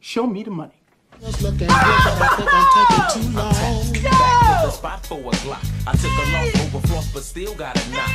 Show me the money. Was looking good, but I think I'm taking too long. Back to the spot for a Glock. I took a loss over floss, but still got a knock.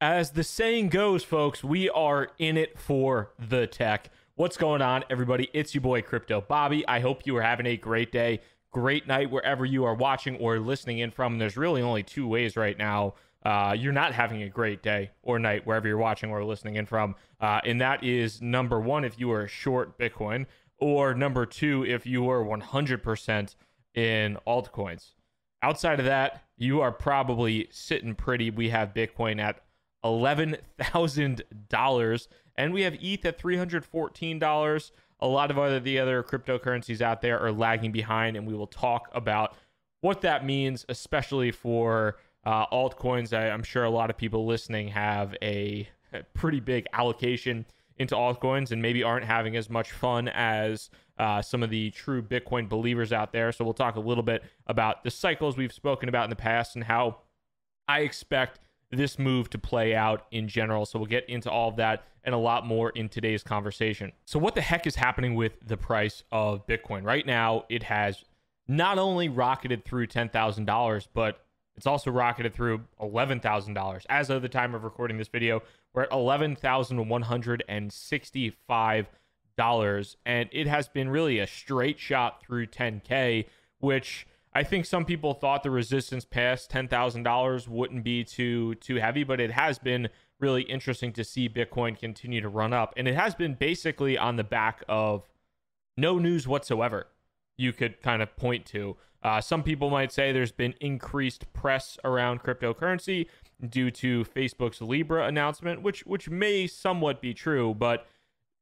As the saying goes, folks, we are in it for the tech. What's going on, everybody? It's your boy Crypto Bobby. I hope you are having a great day, great night wherever you are watching or listening in from. There's really only two ways right now. Uh, you're not having a great day or night wherever you're watching or listening in from. Uh, and that is number one, if you are short Bitcoin, or number two, if you are 100% in altcoins. Outside of that, you are probably sitting pretty. We have Bitcoin at $11,000 and we have ETH at $314. A lot of other the other cryptocurrencies out there are lagging behind and we will talk about what that means especially for uh, altcoins. I, I'm sure a lot of people listening have a, a pretty big allocation into altcoins and maybe aren't having as much fun as uh, some of the true Bitcoin believers out there. So we'll talk a little bit about the cycles we've spoken about in the past and how I expect this move to play out in general. So we'll get into all of that and a lot more in today's conversation. So, what the heck is happening with the price of Bitcoin? Right now, it has not only rocketed through $10,000, but it's also rocketed through $11,000. As of the time of recording this video, we're at $11,165. And it has been really a straight shot through 10K, which I think some people thought the resistance past $10,000 wouldn't be too too heavy, but it has been really interesting to see Bitcoin continue to run up. And it has been basically on the back of no news whatsoever you could kind of point to. Uh, some people might say there's been increased press around cryptocurrency due to Facebook's Libra announcement, which which may somewhat be true, but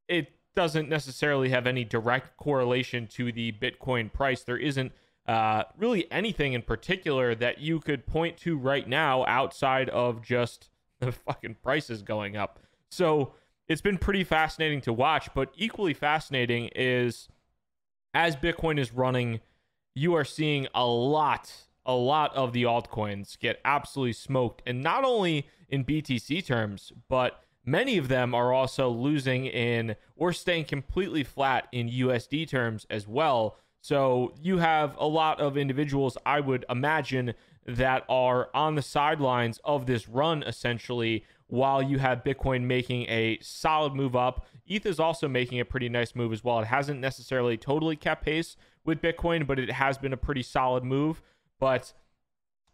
it doesn't necessarily have any direct correlation to the Bitcoin price. There isn't uh, really anything in particular that you could point to right now outside of just the fucking prices going up. So it's been pretty fascinating to watch, but equally fascinating is as Bitcoin is running, you are seeing a lot, a lot of the altcoins get absolutely smoked. And not only in BTC terms, but many of them are also losing in or staying completely flat in USD terms as well. So you have a lot of individuals, I would imagine, that are on the sidelines of this run essentially while you have Bitcoin making a solid move up. ETH is also making a pretty nice move as well. It hasn't necessarily totally kept pace with Bitcoin, but it has been a pretty solid move. But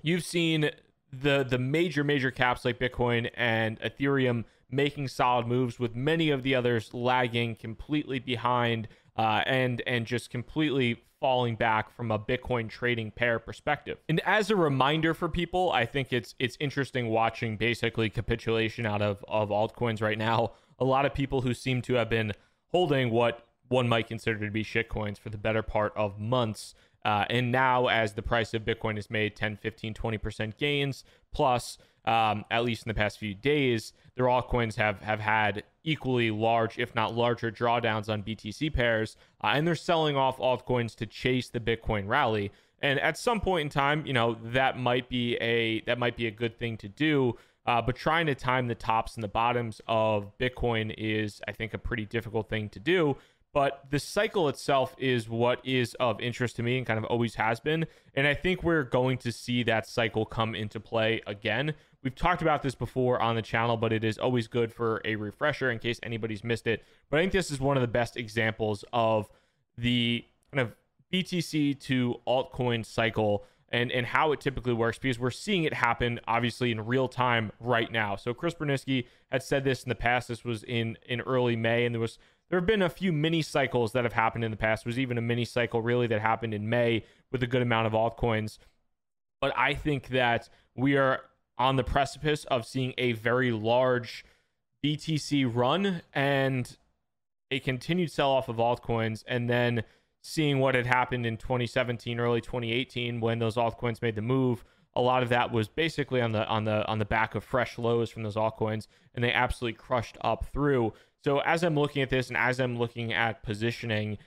you've seen the the major major caps like Bitcoin and Ethereum making solid moves with many of the others lagging completely behind uh, and and just completely falling back from a Bitcoin trading pair perspective. And as a reminder for people, I think it's it's interesting watching basically capitulation out of of altcoins right now. A lot of people who seem to have been holding what one might consider to be shitcoins for the better part of months. Uh, and now, as the price of Bitcoin has made 10, 15, 20% gains, plus um, at least in the past few days, their altcoins have have had equally large, if not larger, drawdowns on BTC pairs, uh, and they're selling off altcoins to chase the Bitcoin rally. And at some point in time, you know that might be a that might be a good thing to do. Uh, but trying to time the tops and the bottoms of Bitcoin is, I think, a pretty difficult thing to do but the cycle itself is what is of interest to me and kind of always has been. And I think we're going to see that cycle come into play again. We've talked about this before on the channel, but it is always good for a refresher in case anybody's missed it. But I think this is one of the best examples of the kind of BTC to altcoin cycle and, and how it typically works because we're seeing it happen obviously in real time right now. So Chris Burniske had said this in the past. This was in in early May, and there was there have been a few mini cycles that have happened in the past. There was even a mini cycle really that happened in May with a good amount of altcoins. But I think that we are on the precipice of seeing a very large BTC run and a continued sell off of altcoins, and then seeing what had happened in 2017, early 2018 when those altcoins made the move. A lot of that was basically on the on the on the back of fresh lows from those altcoins, and they absolutely crushed up through. So as I'm looking at this and as I'm looking at positioning,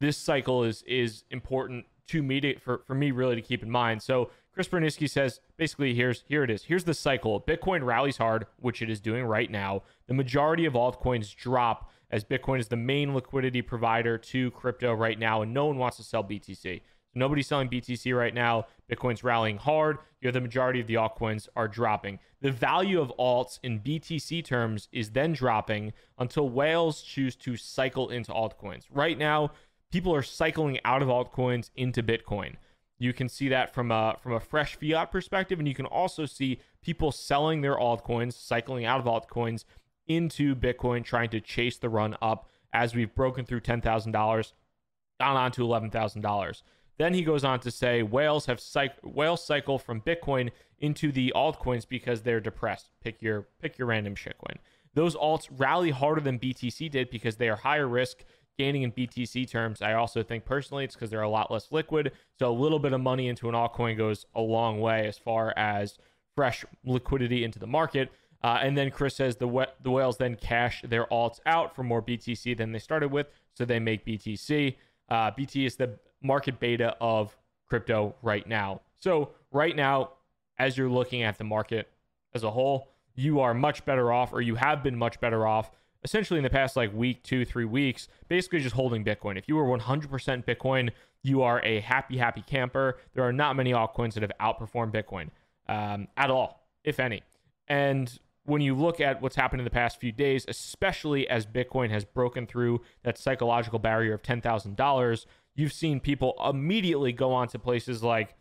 this cycle is is important to me to, for, for me really to keep in mind. So Chris Burniske says basically here's here it is. Here's the cycle. Bitcoin rallies hard, which it is doing right now. The majority of altcoins drop as Bitcoin is the main liquidity provider to crypto right now, and no one wants to sell BTC. Nobody's selling BTC right now. Bitcoin's rallying hard. You have the majority of the altcoins are dropping. The value of alts in BTC terms is then dropping until whales choose to cycle into altcoins. Right now, people are cycling out of altcoins into Bitcoin. You can see that from a from a fresh fiat perspective, and you can also see people selling their altcoins, cycling out of altcoins into Bitcoin, trying to chase the run up as we've broken through ten thousand dollars, gone on to eleven thousand dollars. Then he goes on to say whales have whales cycle from Bitcoin into the altcoins because they're depressed. Pick your pick your random shitcoin. Those alts rally harder than BTC did because they are higher risk gaining in BTC terms. I also think personally it's because they're a lot less liquid. So a little bit of money into an altcoin goes a long way as far as fresh liquidity into the market. Uh, and then Chris says the wh- the whales then cash their alts out for more BTC than they started with, so they make BTC. Uh, BT is the market beta of crypto right now. So right now, as you're looking at the market as a whole, you are much better off, or you have been much better off essentially in the past like week, two, three weeks, basically just holding Bitcoin. If you were 100% Bitcoin, you are a happy, happy camper. There are not many altcoins that have outperformed Bitcoin um, at all, if any. And when you look at what's happened in the past few days, especially as Bitcoin has broken through that psychological barrier of $10,000, you've seen people immediately go on to places like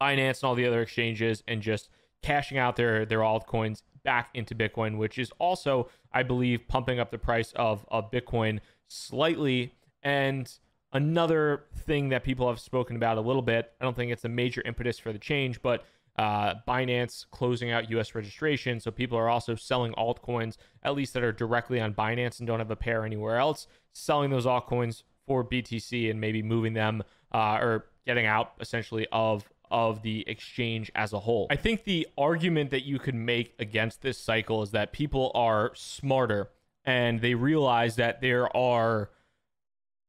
Binance and all the other exchanges and just cashing out their their altcoins back into Bitcoin, which is also, I believe, pumping up the price of, of Bitcoin slightly. And another thing that people have spoken about a little bit, I don't think it's a major impetus for the change, but uh, Binance closing out US registration. So people are also selling altcoins, at least that are directly on Binance and don't have a pair anywhere else, selling those altcoins for BTC and maybe moving them uh, or getting out essentially of of the exchange as a whole. I think the argument that you could make against this cycle is that people are smarter and they realize that there are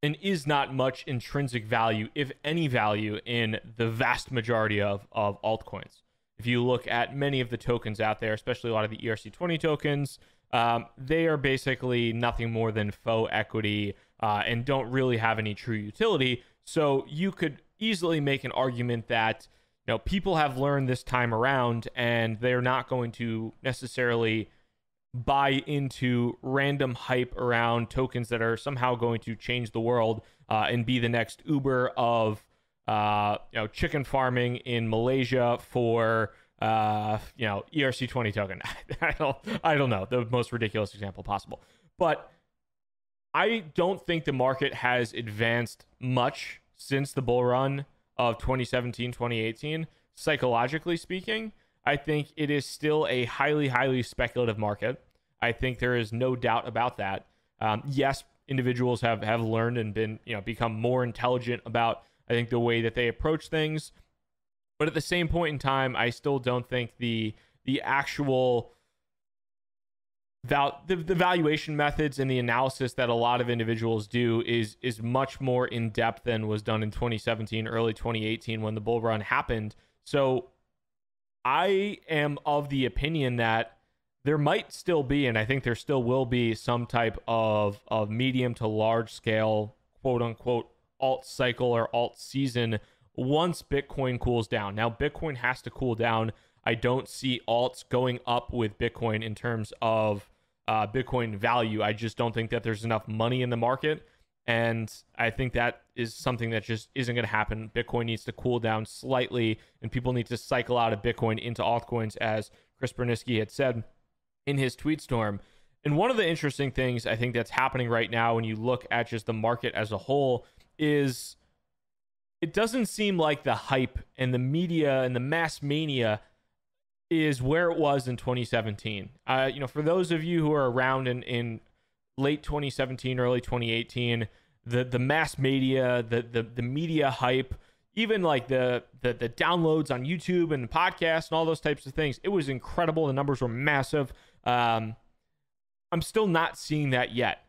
and is not much intrinsic value, if any value, in the vast majority of, of altcoins. If you look at many of the tokens out there, especially a lot of the ERC20 tokens, um, they are basically nothing more than faux equity uh, and don't really have any true utility. So you could easily make an argument that you know people have learned this time around and they're not going to necessarily buy into random hype around tokens that are somehow going to change the world uh, and be the next Uber of uh, you know chicken farming in Malaysia for uh, you know ERC20 token. I don't I don't know the most ridiculous example possible, but I don't think the market has advanced much since the bull run of 2017, 2018, psychologically speaking, I think it is still a highly, highly speculative market. I think there is no doubt about that. Um, yes, individuals have have learned and been, you know, become more intelligent about, I think, the way that they approach things. But at the same point in time, I still don't think the the actual val- the, the valuation methods and the analysis that a lot of individuals do is is much more in depth than was done in 2017 early 2018 when the bull run happened. So i am of the opinion that there might still be and i think there still will be some type of of medium to large scale quote unquote alt cycle or alt season once bitcoin cools down. Now bitcoin has to cool down. I don't see alts going up with Bitcoin in terms of uh, Bitcoin value. I just don't think that there's enough money in the market. And I think that is something that just isn't going to happen. Bitcoin needs to cool down slightly, and people need to cycle out of Bitcoin into altcoins, as Chris Burniske had said in his tweet storm. And one of the interesting things I think that's happening right now when you look at just the market as a whole is it doesn't seem like the hype and the media and the mass mania is where it was in 2017. Uh, you know, for those of you who are around in, in late 2017, early 2018, the the mass media, the the the media hype, even like the the the downloads on YouTube and the podcasts and all those types of things, it was incredible. The numbers were massive. Um, I'm still not seeing that yet.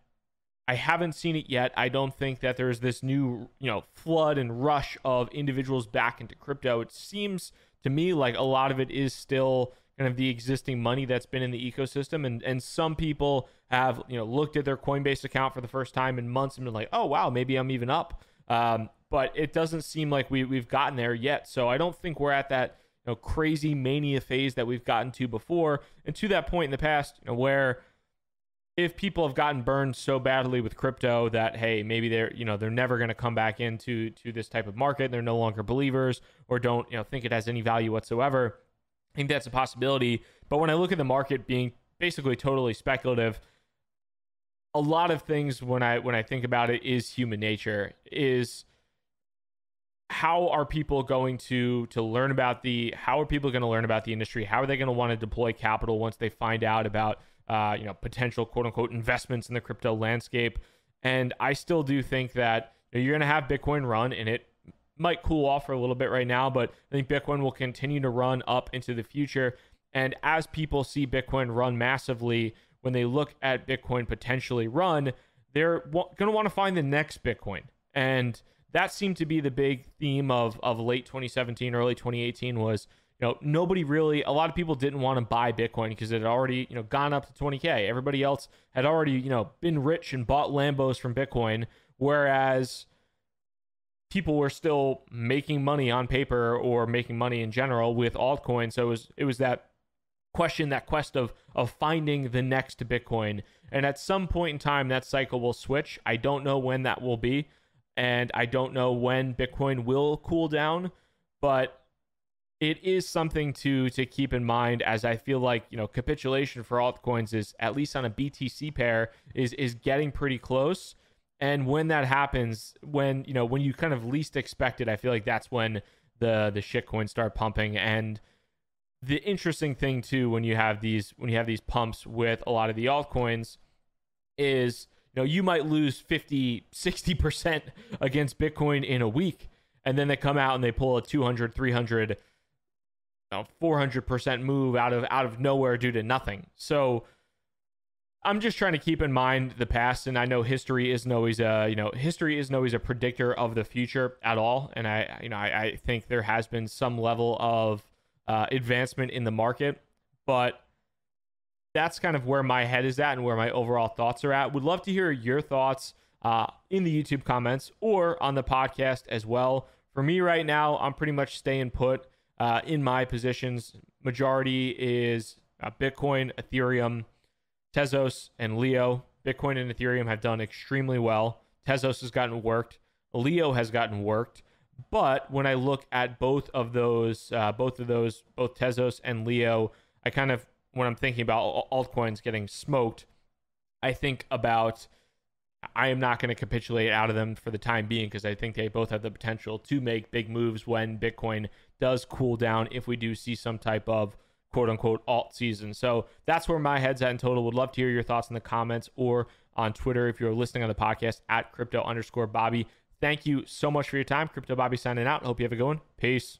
I haven't seen it yet. I don't think that there's this new, you know, flood and rush of individuals back into crypto. It seems to me, like a lot of it is still kind of the existing money that's been in the ecosystem. And and some people have you know looked at their Coinbase account for the first time in months and been like, oh wow, maybe I'm even up. Um, but it doesn't seem like we we've gotten there yet. So I don't think we're at that you know crazy mania phase that we've gotten to before. And to that point in the past, you know, where if people have gotten burned so badly with crypto that hey maybe they're you know they're never going to come back into to this type of market they're no longer believers or don't you know think it has any value whatsoever i think that's a possibility. But when i look at the market being basically totally speculative a lot of things when i when i think about it is human nature is how are people going to to learn about the how are people going to learn about the industry? How are they going to want to deploy capital once they find out about uh, you know potential quote unquote investments in the crypto landscape. And i still do think that you're going to have bitcoin run and it might cool off for a little bit right now but i think bitcoin will continue to run up into the future. And as people see bitcoin run massively when they look at bitcoin potentially run they're w- going to want to find the next bitcoin. And that seemed to be the big theme of of late 2017, early 2018 was you know nobody really a lot of people didn't want to buy bitcoin because it had already you know gone up to 20k everybody else had already you know been rich and bought lambos from bitcoin whereas people were still making money on paper or making money in general with altcoins. So it was it was that question that quest of of finding the next bitcoin. And at some point in time that cycle will switch. I don't know when that will be and I don't know when Bitcoin will cool down, but it is something to to keep in mind as I feel like you know capitulation for altcoins is at least on a BTC pair is is getting pretty close. And when that happens, when you know when you kind of least expect it, I feel like that's when the the shit coins start pumping. And the interesting thing too, when you have these when you have these pumps with a lot of the altcoins, is you know, you might lose 50, 60% against Bitcoin in a week. And then they come out and they pull a 200, 300, you know, 400% move out of out of nowhere due to nothing. So I'm just trying to keep in mind the past, and I know history isn't always a you know history isn't always a predictor of the future at all. And I you know I, I think there has been some level of uh, advancement in the market, but that's kind of where my head is at and where my overall thoughts are at. Would love to hear your thoughts uh, in the YouTube comments or on the podcast as well. For me right now, I'm pretty much staying put uh, in my positions. Majority is uh, Bitcoin, Ethereum, Tezos, and Leo. Bitcoin and Ethereum have done extremely well. Tezos has gotten worked. Leo has gotten worked. But when I look at both of those, uh, both of those, both Tezos and Leo, I kind of when I'm thinking about altcoins getting smoked, I think about I am not going to capitulate out of them for the time being because I think they both have the potential to make big moves when Bitcoin does cool down if we do see some type of quote unquote alt season. So that's where my head's at in total. Would love to hear your thoughts in the comments or on Twitter if you're listening on the podcast at crypto underscore Bobby. Thank you so much for your time. Crypto Bobby signing out. Hope you have a good one. Peace.